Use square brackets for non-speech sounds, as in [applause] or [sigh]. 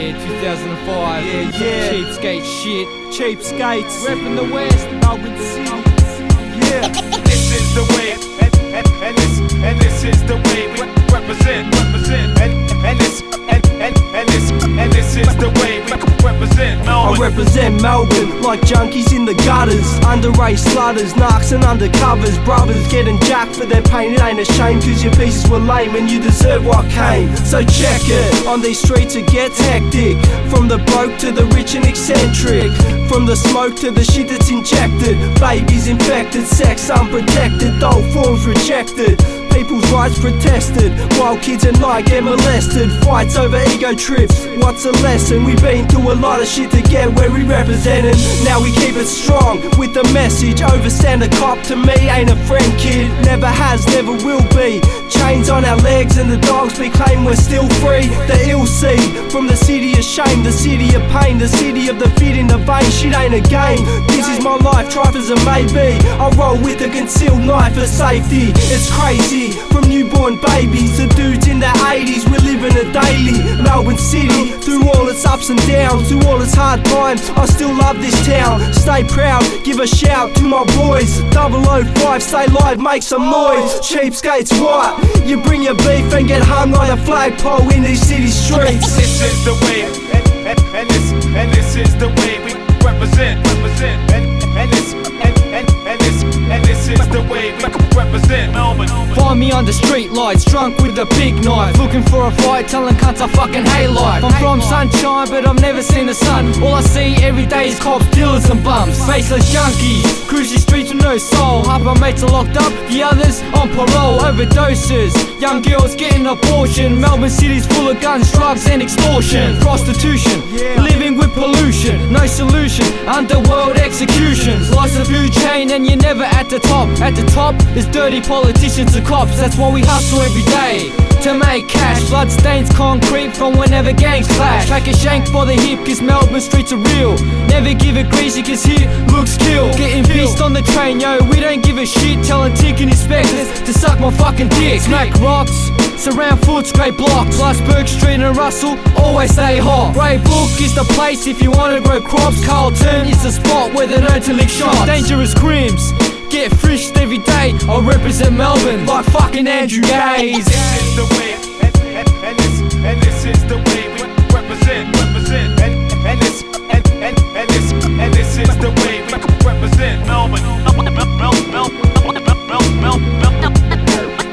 Yeah, 2005. Yeah, yeah. Cheapskate shit. Cheapskates. Reppin' the West. Melbourne City. Yeah. [laughs] This is the way, is the way we represent I represent Melbourne like junkies in the gutters. Underage slutters, narcs and undercovers. Brothers getting jacked for their pain. It ain't a shame cause your pieces were lame and you deserve what came. So check it. On these streets it gets hectic. From the broke to the rich and eccentric. From the smoke to the shit that's injected. Babies infected, sex unprotected, all forms rejected. People's rights protested, while kids at night get molested. Fights over ego trips. What's a lesson? We've been through a lot of shit to get where we represented. Now we keep it strong with the message. Overstand a cop to me ain't a friend, kid. Never has, never will be. Chains on our legs and the dogs we claim we're still free. The ill seed from the city of shame, the city of pain, the city of the fit Shit ain't a game. This is my life, trife as it may be. I roll with a concealed knife for safety. It's crazy. From newborn babies to dudes in their 80s, we're living a daily. Melbourne City, through all its ups and downs, through all its hard times, I still love this town. Stay proud, give a shout to my boys. 005, stay live, make some noise. Cheapskates, what? You bring your beef and get hung on a flagpole in these city streets. This is the way, and, and, and this and this is the way represent, and and this and and and this and this is the way we represent Melbourne. Find me under street lights, drunk with a big knife. Looking for a fight, telling cunts I fucking hate life. I'm from sunshine, but I've never seen the sun. All I see every day is cops, dealers, and bums. Faceless junkies, cruise the streets with no soul. Half my mates are locked up, the others on parole. Overdoses, young girls getting abortion. Melbourne City's full of guns, drugs, and extortion. Prostitution, underworld executions. Life's a food chain, and you're never at the top. At the top, there's dirty politicians and cops. That's why we hustle every day to make cash. Blood stains concrete from whenever gangs clash. Like a shank for the hip, cause Melbourne streets are real. Never give it greasy, cause here looks kill. Getting pissed on the train, yo, we don't give a shit. Telling ticket inspectors to suck my fucking dick. Smack rocks. Surround Footscray blocks, Iceberg Street and Russell, always stay hot. Braybrook is the place if you wanna grow crops. Carlton is the spot where they don't to lick shots. Dangerous crims, get frished every day. I represent Melbourne like fucking Andrew Gaze. This is the way, and, and, and this and this is the way we represent, Melbourne. Mel- Mel- Mel- Mel- Mel- Mel- Melbourne,